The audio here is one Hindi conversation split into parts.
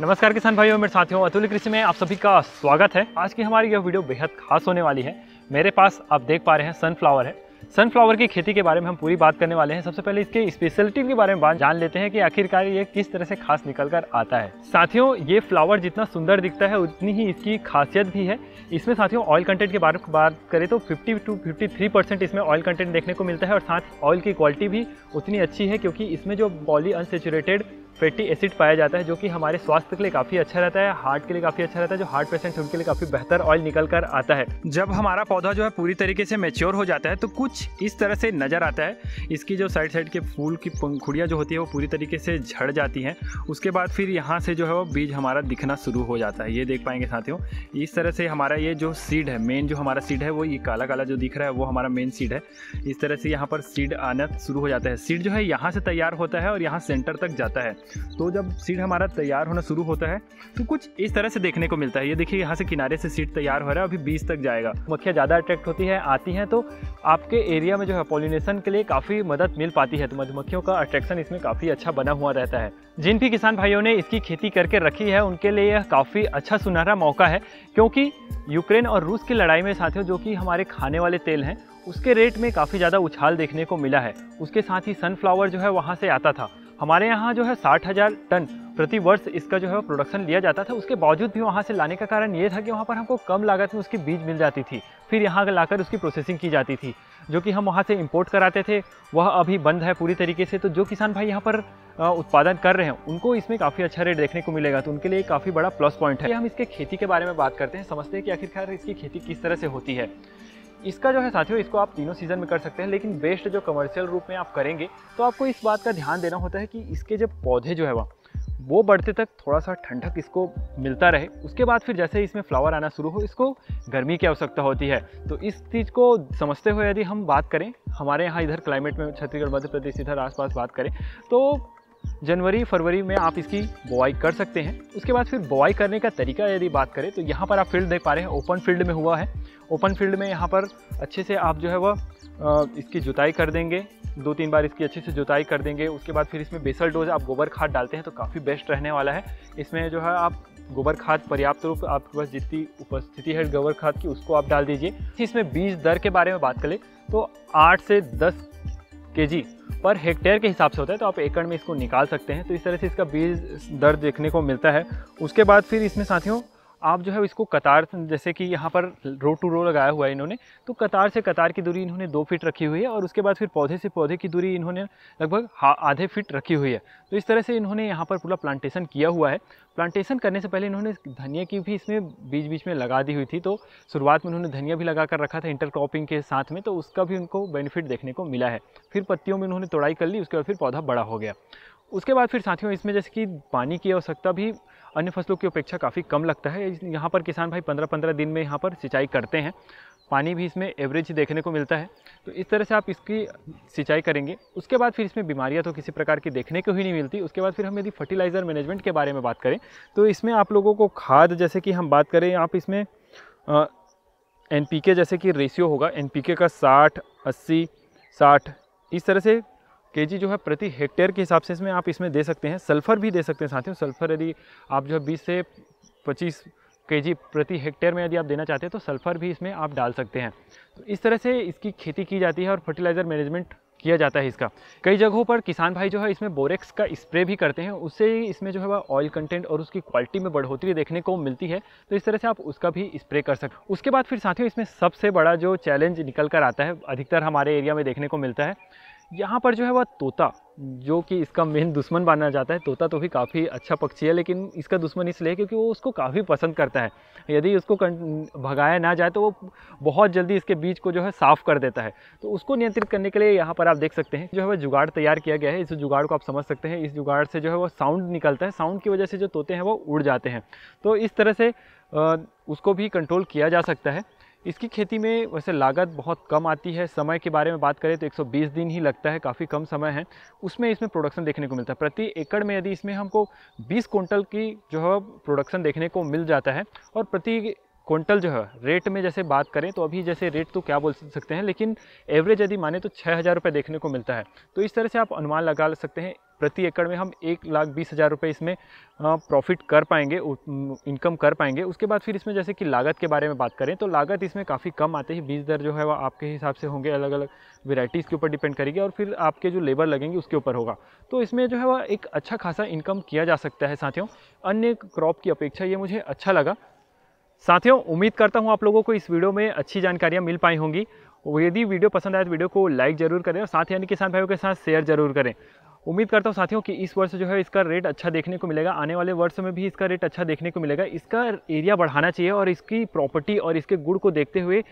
नमस्कार किसान भाइयों, मेरे साथियों, अतुल कृषि में आप सभी का स्वागत है। आज की हमारी यह वीडियो बेहद खास होने वाली है। मेरे पास आप देख पा रहे हैं सनफ्लावर है। सनफ्लावर की खेती के बारे में हम पूरी बात करने वाले हैं। सबसे पहले इसके स्पेशलिटी के बारे में बात जान लेते हैं कि आखिरकार ये किस तरह से खास निकल कर आता है। साथियों, ये फ्लावर जितना सुंदर दिखता है, उतनी ही इसकी खासियत भी है। इसमें साथियों ऑयल कंटेंट के बारे में बात करें तो 50 टू 53 परसेंट इसमें ऑयल कंटेंट देखने को मिलता है और साथ ऑयल की क्वालिटी भी उतनी अच्छी है क्योंकि इसमें जो पॉली अनसेचुरेटेड फैटी एसिड पाया जाता है, जो कि हमारे स्वास्थ्य के लिए काफ़ी अच्छा रहता है, हार्ट के लिए काफ़ी अच्छा रहता है, जो हार्ट पेशेंट उनके लिए काफ़ी बेहतर ऑयल निकल कर आता है। जब हमारा पौधा जो है पूरी तरीके से मेच्योर हो जाता है तो कुछ इस तरह से नज़र आता है। इसकी जो साइड साइड के फूल की पंखुड़ियाँ जो होती है, वो पूरी तरीके से झड़ जाती हैं। उसके बाद फिर यहाँ से जो है वो बीज हमारा दिखना शुरू हो जाता है। ये देख पाएँगे साथियों, इस तरह से हमारा ये जो सीड है मेन जो हमारा सीड है, वो ये काला काला जो दिख रहा है, वो हमारा मेन सीड है। इस तरह से यहाँ पर सीड आना शुरू हो जाता है। सीड जो है यहाँ से तैयार होता है और यहाँ सेंटर तक जाता है। तो जब सीड हमारा तैयार होना शुरू होता है तो कुछ इस तरह से देखने को मिलता है। ये देखिए, यहाँ से किनारे से सीड तैयार हो रहा है, अभी बीज तक जाएगा। मक्खियाँ ज़्यादा अट्रैक्ट होती है, आती हैं तो आपके एरिया में जो है, पॉलिनेशन के लिए काफ़ी मदद मिल पाती है। तो मधुमक्खियों का अट्रैक्शन इसमें काफ़ी अच्छा बना हुआ रहता है। जिन भी किसान भाइयों ने इसकी खेती करके रखी है, उनके लिए यह काफ़ी अच्छा सुनहरा मौका है, क्योंकि यूक्रेन और रूस की लड़ाई में साथियों, जो कि हमारे खाने वाले तेल हैं, उसके रेट में काफ़ी ज़्यादा उछाल देखने को मिला है। उसके साथ ही सनफ्लावर जो है, वहाँ से आता था। हमारे यहाँ जो है साठ हज़ार टन प्रति वर्ष इसका जो है प्रोडक्शन लिया जाता था। उसके बावजूद भी वहाँ से लाने का कारण ये था कि वहाँ पर हमको कम लागत में उसकी बीज मिल जाती थी। फिर यहाँ लाकर उसकी प्रोसेसिंग की जाती थी, जो कि हम वहाँ से इंपोर्ट कराते थे। वह अभी बंद है पूरी तरीके से। तो जो किसान भाई यहाँ पर उत्पादन कर रहे हैं, उनको इसमें काफ़ी अच्छा रेट देखने को मिलेगा। तो उनके लिए काफ़ी बड़ा प्लस पॉइंट है। हम इसके खेती के बारे में बात करते हैं। समझते हैं कि आखिरकार इसकी खेती किस तरह से होती है। इसका जो है साथियों, इसको आप तीनों सीज़न में कर सकते हैं, लेकिन बेस्ट जो कमर्शियल रूप में आप करेंगे तो आपको इस बात का ध्यान देना होता है कि इसके जब पौधे जो है वह, वो बढ़ते तक थोड़ा सा ठंडक इसको मिलता रहे। उसके बाद फिर जैसे इसमें फ्लावर आना शुरू हो, इसको गर्मी की आवश्यकता होती है। तो इस चीज़ को समझते हुए यदि हम बात करें, हमारे यहाँ इधर क्लाइमेट में छत्तीसगढ़, मध्य प्रदेश, इधर आसपास बात करें तो जनवरी, फरवरी में आप इसकी बुआई कर सकते हैं। उसके बाद फिर बुआई करने का तरीका यदि बात करें तो यहाँ पर आप फ़ील्ड देख पा रहे हैं ओपन फ़ील्ड में हुआ है। ओपन फ़ील्ड में यहाँ पर अच्छे से आप जो है वह इसकी जुताई कर देंगे। दो तीन बार इसकी अच्छे से जुताई कर देंगे। उसके बाद फिर इसमें बेसल डोज आप गोबर खाद डालते हैं तो काफ़ी बेस्ट रहने वाला है। इसमें जो है आप गोबर खाद पर्याप्त रूप आपके पास जितनी उपस्थिति है गोबर खाद की, उसको आप डाल दीजिए। इसमें बीज दर के बारे में बात करें तो आठ से दस के पर हेक्टेयर के हिसाब से होता है तो आप एकड़ में इसको निकाल सकते हैं। तो इस तरह से इसका बीज दर देखने को मिलता है। उसके बाद फिर इसमें साथियों आप जो है इसको कतार जैसे कि यहाँ पर रो टू रो लगाया हुआ है इन्होंने तो कतार से कतार की दूरी इन्होंने दो फीट रखी हुई है और उसके बाद फिर पौधे से पौधे की दूरी इन्होंने लगभग आधे फीट रखी हुई है। तो इस तरह से इन्होंने यहाँ पर पूरा प्लांटेशन किया हुआ है। प्लांटेशन करने से पहले इन्होंने धनिया की भी इसमें बीच बीच में लगा दी हुई थी तो शुरुआत में उन्होंने धनिया भी लगा कर रखा था इंटरक्रॉपिंग के साथ में तो उसका भी उनको बेनिफिट देखने को मिला है। फिर पत्तियों में उन्होंने तोड़ाई कर ली, उसके बाद फिर पौधा बड़ा हो गया। उसके बाद फिर साथियों, इसमें जैसे कि पानी की आवश्यकता भी अन्य फ़सलों की अपेक्षा काफ़ी कम लगता है। यहाँ पर किसान भाई पंद्रह पंद्रह दिन में यहाँ पर सिंचाई करते हैं। पानी भी इसमें एवरेज देखने को मिलता है। तो इस तरह से आप इसकी सिंचाई करेंगे। उसके बाद फिर इसमें बीमारियाँ तो किसी प्रकार की देखने को ही नहीं मिलती। उसके बाद फिर हम यदि फर्टिलाइज़र मैनेजमेंट के बारे में बात करें तो इसमें आप लोगों को खाद जैसे कि हम बात करें, आप इसमें एन जैसे कि रेशियो होगा। एन का साठ, अस्सी, साठ, इस तरह से के जो है प्रति हेक्टेयर के हिसाब से इसमें आप इसमें दे सकते हैं, सल्फ़र भी दे सकते हैं साथियों। सल्फ़र यदि आप जो है बीस से पच्चीस के प्रति हेक्टेयर में यदि आप देना चाहते हैं तो सल्फ़र भी इसमें आप डाल सकते हैं। तो इस तरह से इसकी खेती की जाती है और फर्टिलाइज़र मैनेजमेंट किया जाता है इसका। कई जगहों पर किसान भाई जो है इसमें बोरेक्स का स्प्रे भी करते हैं, उससे इसमें जो है वह ऑयल कंटेंट और उसकी क्वालिटी में बढ़ोतरी देखने को मिलती है तो इस तरह से आप उसका भी स्प्रे कर सकते उसके बाद फिर साथियों इसमें सबसे बड़ा जो चैलेंज निकल कर आता है, अधिकतर हमारे एरिया में देखने को मिलता है यहाँ पर जो है वह तोता, जो कि इसका मेन दुश्मन माना जाता है। तोता तो भी काफ़ी अच्छा पक्षी है, लेकिन इसका दुश्मन इसलिए क्योंकि वो उसको काफ़ी पसंद करता है। यदि उसको भगाया ना जाए तो वो बहुत जल्दी इसके बीज को जो है साफ़ कर देता है। तो उसको नियंत्रित करने के लिए यहाँ पर आप देख सकते हैं, जो है वह जुगाड़ तैयार किया गया है। इस जुगाड़ को आप समझ सकते हैं, इस जुगाड़ से जो है वो साउंड निकलता है। साउंड की वजह से जो तोते हैं वो उड़ जाते हैं। तो इस तरह से उसको भी कंट्रोल किया जा सकता है। इसकी खेती में वैसे लागत बहुत कम आती है। समय के बारे में बात करें तो 120 दिन ही लगता है, काफ़ी कम समय है। उसमें इसमें प्रोडक्शन देखने को मिलता है। प्रति एकड़ में यदि इसमें हमको 20 कुंटल की जो है प्रोडक्शन देखने को मिल जाता है और प्रति क्विंटल जो है रेट में जैसे बात करें तो अभी जैसे रेट तो क्या बोल सकते हैं, लेकिन एवरेज यदि माने तो छः हज़ार रुपये देखने को मिलता है। तो इस तरह से आप अनुमान लगा सकते हैं। प्रति एकड़ में हम एक लाख बीस हज़ार रुपये इसमें प्रॉफिट कर पाएँगे इनकम कर पाएँगे। उसके बाद फिर इसमें जैसे कि लागत के बारे में बात करें तो लागत इसमें काफ़ी कम आते हैं बीज दर जो है वह आपके हिसाब से होंगे अलग अलग वेराइटीज़ के ऊपर डिपेंड करेगी और फिर आपके जो लेबर लगेंगे उसके ऊपर होगा। तो इसमें जो है वह एक अच्छा खासा इनकम किया जा सकता है साथियों। अन्य क्रॉप की अपेक्षा ये मुझे अच्छा लगा। साथियों, उम्मीद करता हूँ आप लोगों को इस वीडियो में अच्छी जानकारियाँ मिल पाई होंगी। यदि वीडियो पसंद आए तो वीडियो को लाइक ज़रूर करें और साथ ही अन्य किसान भाइयों के साथ शेयर ज़रूर करें। उम्मीद करता हूँ साथियों कि इस वर्ष जो है इसका रेट अच्छा देखने को मिलेगा। आने वाले वर्ष में भी इसका रेट अच्छा देखने को मिलेगा। इसका एरिया बढ़ाना चाहिए और इसकी प्रॉपर्टी और इसके गुड़ को देखते हुए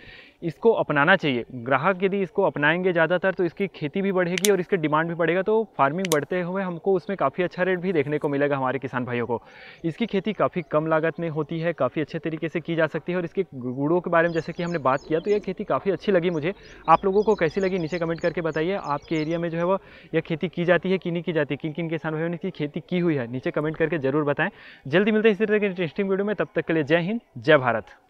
इसको अपनाना चाहिए। ग्राहक यदि इसको अपनाएँगे ज़्यादातर तो इसकी खेती भी बढ़ेगी और इसके डिमांड भी बढ़ेगा। तो फ़ार्मिंग बढ़ते हुए हमको उसमें काफ़ी अच्छा रेट भी देखने को मिलेगा हमारे किसान भाइयों को। इसकी खेती काफ़ी कम लागत में होती है, काफ़ी अच्छे तरीके से की जा सकती है और इसके गुड़ों के बारे में जैसे कि हमने बात किया तो यह खेती काफ़ी अच्छी लगी मुझे। आप लोगों को कैसी लगी नीचे कमेंट करके बताइए। आपके एरिया में जो है वो यह खेती की जाती है कि नहीं की जाती? किन किन किसान भाइयों ने इसकी खेती की हुई है? नीचे कमेंट करके ज़रूर बताएँ। जल्दी मिलते हैं इसी तरह के इंटरेस्टिंग वीडियो में। तब तक के लिए जय हिंद, जय भारत।